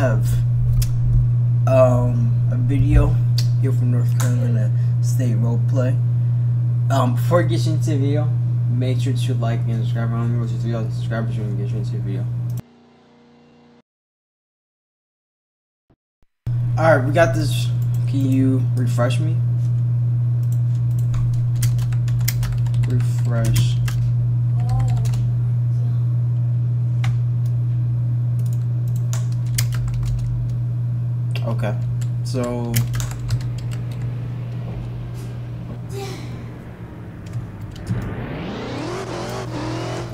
have um a video here from North Carolina State Roleplay. Um before we get into the video, make sure to like and subscribe. I know what to do subscribers when we get into the video. Alright, we got this. Can you refresh me? Refresh. Okay. So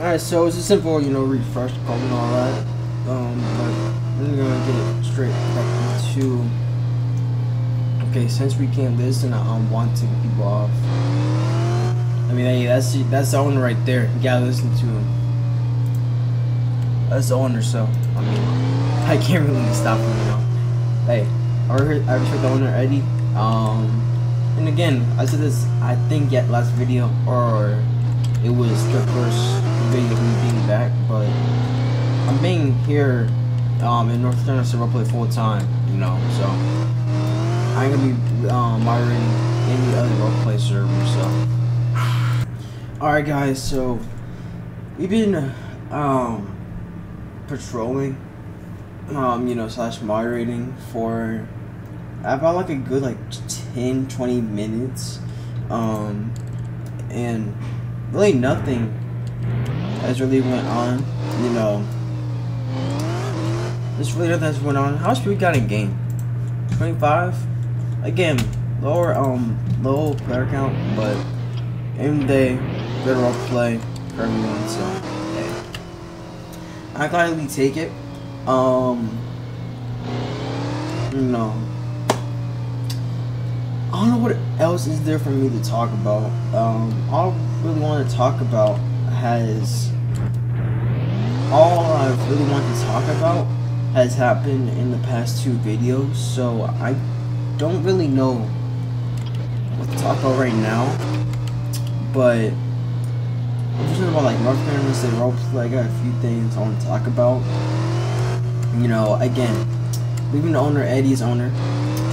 Alright, so it's a simple, you know, refresh call and all that. Um, but we're gonna get it straight back into Okay, since we can't listen, I'm wanting people off. I mean, hey, that's that's the owner right there. You gotta listen to him. That's the owner, so I mean, I can't really stop him, you know. Hey, I heard, I respect the owner, Eddie. Um, and again, I said this, I think, yet last video, or it was the first video of me being back, but I'm being here um, in North Carolina to play full time, you know, so I ain't gonna be um, moderating any other roleplay server, so. Alright guys, so we've been um, patrolling, um, you know, slash moderating for about like a good like 10, 20 minutes, um, and really nothing has really went on, you know. There's really nothing that's went on. How much we got in game? 25? Again, lower um low player count, but in day, good role play for everyone, so hey. I gladly take it. Um no. I don't know what else is there for me to talk about. Um all I really want to talk about has all I really want to talk about has happened in the past two videos, so I don't really know what to talk about right now, but I'm just about like North Carolina. I got a few things I want to talk about. You know, again, leaving the owner, Eddie's owner,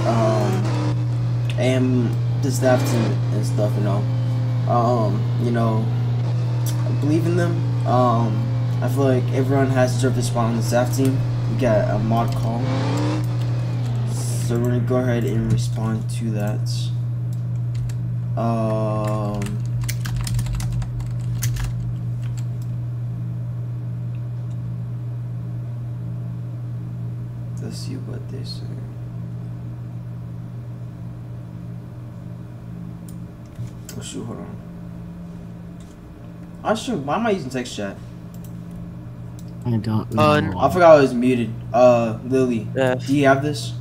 um, and the staff team and stuff. You know, um, you know, I believe in them. Um, I feel like everyone has deserved a spot on the staff team. We got a mod call. So we're gonna go ahead and respond to that. Um, let's see what they say. Oh shoot, hold on. I should. Why am I using text chat? I don't know. Uh, I forgot I was muted. Uh, Lily, Yeah. do you have this?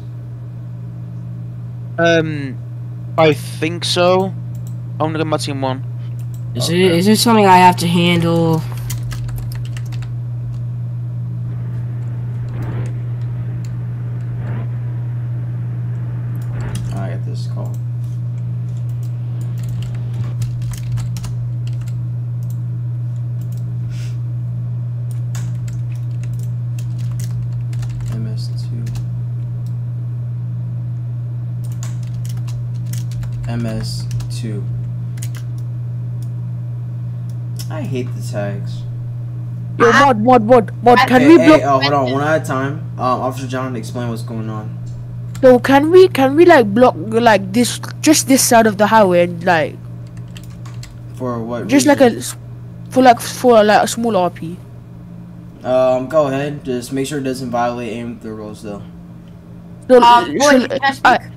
Um, I think so. I'm gonna go my team one. is it is it something I have to handle? I got this call. MS2. MS2. I hate the tags. Yo, mod, mod, mod, mod. Can hey, we hey, block? oh, hold on, one at a time. Um, Officer John, explain what's going on. So can we, can we like block like this, just this side of the highway and like, For what? just like a, for like for like a small RP. Um, go ahead. Just make sure it doesn't violate aim through rules, though. So, Um, so- boy, can I speak? I-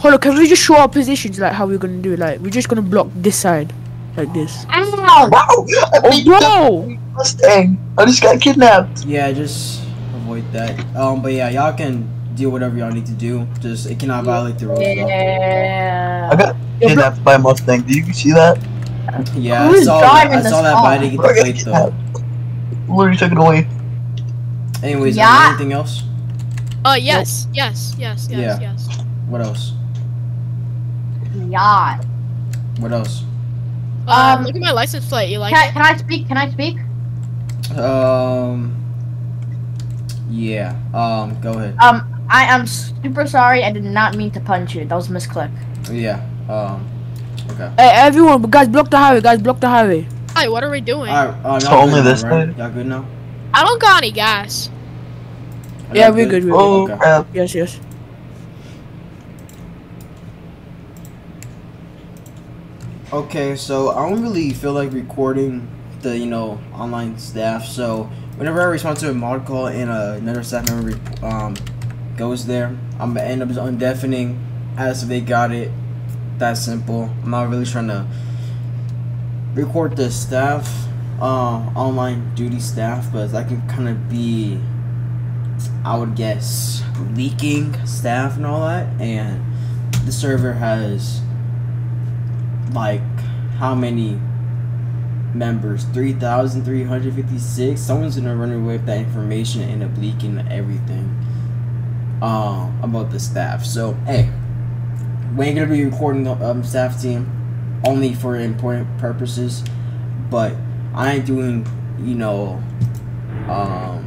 hold on, can we just show our positions like how we're gonna do? it? Like we're just gonna block this side, like this. Ow! Wow! I Oh, beat bro! the Mustang. I just got kidnapped. Yeah, just avoid that. Um, but yeah, y'all can do whatever y'all need to do. Just it cannot violate the rules, though. Yeah. I got kidnapped by Mustang. Did you see that? Yeah, I saw that. I saw that, but I get the plate though. kidnapped. Literally took it away. Anyways, Yeah. anything else? Uh, yes, yes, yes, yes, Yeah. yes. What else? Yacht. What else? Um, Um, look at my license plate. You like Can, I- it? can I speak? Can I speak? Um, Yeah. Um. Go ahead. Um, I am super sorry. I did not mean to punch you. That was a misclick. Yeah. Um. Okay. Hey, everyone, guys, block the highway. Guys, block the highway. Hi, what are we doing? All right. Uh, So only good now, this right? way? Y'all good now? I don't got any gas. Yeah, we're good. We're Oh Okay. good. Yes, yes. Okay, so I don't really feel like recording the you know online staff. So whenever I respond to a mod call and uh, another staff member um goes there, I'm gonna end up just undeafening as if they got it. That simple. I'm not really trying to record the staff, uh, online duty staff, but that can kind of be, I would guess, leaking staff and all that. And the server has like how many members? 3356 someone's gonna run away with that information and end up leaking everything um about the staff. So hey we ain't gonna be recording the um, staff team only for important purposes but i ain't doing you know um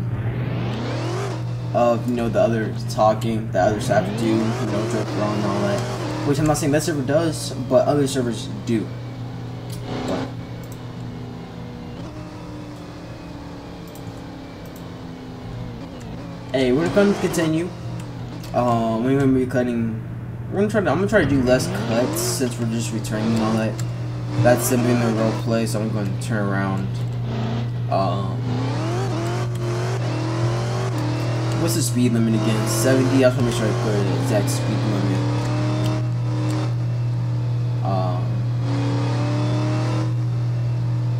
of you know the other talking the other staff do you know joke around and all that which I'm not saying that server does, but other servers do. Hey, we're gonna continue. Um, we're gonna be cutting. We're gonna try to. I'm gonna try to do less cuts since we're just returning and all that. That's simply in the role play, so I'm to turn around. Um, what's the speed limit again? 70. I just want to make sure I put the exact speed limit.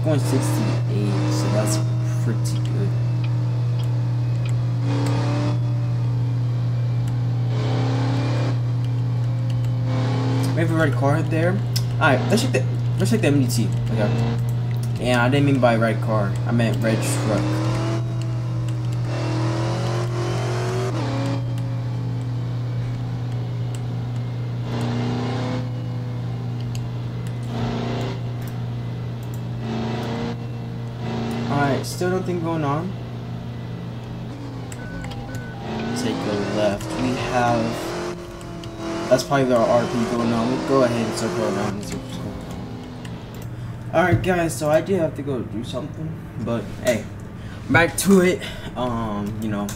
168, so that's pretty good. We have a red car there. Alright, let's check the let's check the MDT. Okay. Yeah, I didn't mean by red car. I meant red truck. Still nothing going on. Take a left. We have. That's probably our RP going on. Go ahead and circle around. Alright, guys, so I did have to go do something. But, hey, back to it. Um, you know.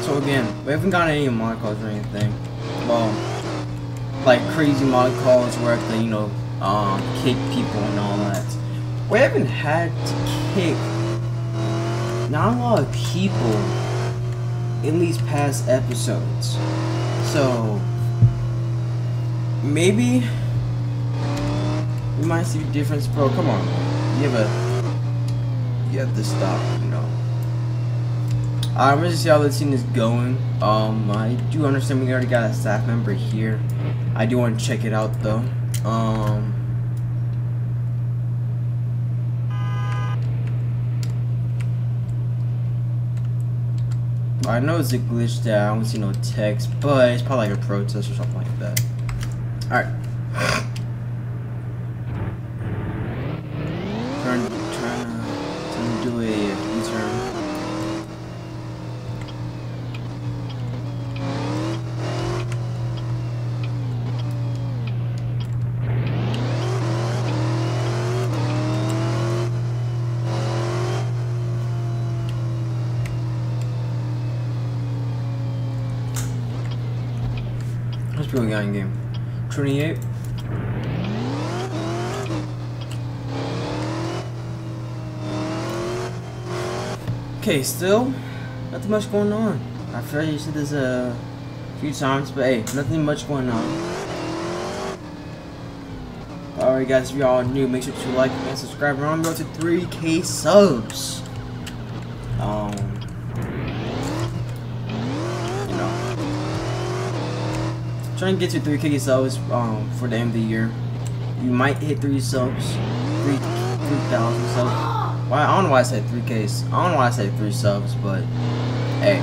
So, again, we haven't gotten any mod calls or anything. Well, like crazy mod calls where I you know, um, kick people and all that. We haven't had to kick not a lot of people in these past episodes. So maybe we might see a difference, bro. Come on, you have a you have to stop, you know. I'm gonna see how the scene is going. Um, I do understand we already got a staff member here. I do want to check it out though. Um. I know it's a glitch that I don't see no text, but it's probably like a protest or something like that. Alright. Turn, turn, uh, turn, do a U-turn. Let's be going in game. 28. Okay, still nothing much going on. I feel like you said this a few times, but hey, nothing much going on. Alright guys, if y'all new, make sure to like and subscribe. We're on to 3k subs. Um you know. Trying to get to 3k subs um for the end of the year. You might hit three subs. Three three thousand subs. Why I don't know why I said 3k. I don't know why I said three subs, but hey,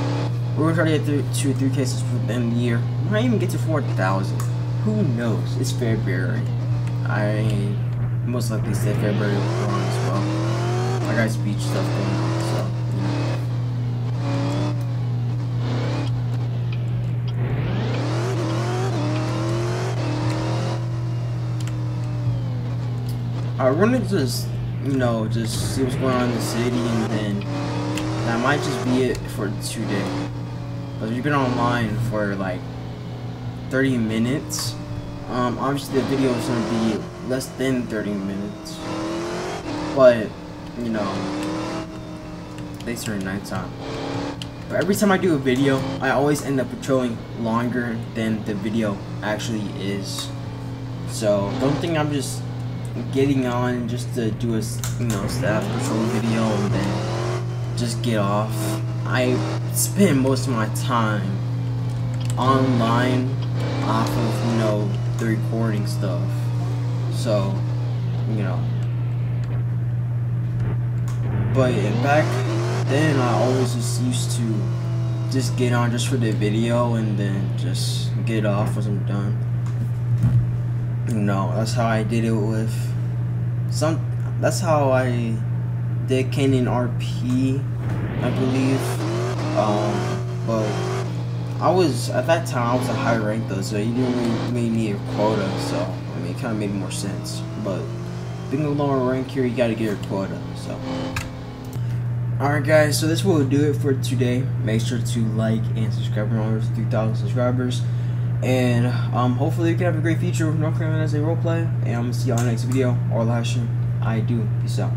we're gonna try to get two, three cases for the end of the year. We might even get to 4,000. Who knows? It's February. I most likely say February wrong as well. I got speech stuff going on, so you know. I want to just, you know, just see what's going on in the city, and then that might just be it for today. But you've been online for like 30 minutes, um, obviously the video is gonna be less than 30 minutes. But, you know, they start nighttime. But every time I do a video, I always end up patrolling longer than the video actually is. So don't think I'm just getting on just to do a you know staff patrol video and then just get off. I spend most of my time online off of you know the recording stuff. So you know. But back then I always just used to just get on just for the video and then just get off once I'm done. No, that's how I did it with some. That's how I did Canyon RP, I believe. Um, but I was at that time I was a high rank though, so you didn't really, really need a quota. So I mean, it kind of made more sense. But being a lower rank here, you got to get your quota. So. Alright guys, so this will do it for today. Make sure to like and subscribe for over 3,000 subscribers. And um, hopefully we can have a great future with North Carolina as a roleplay. And I'm going to see y'all next video. Or Hashim, I do. Peace out.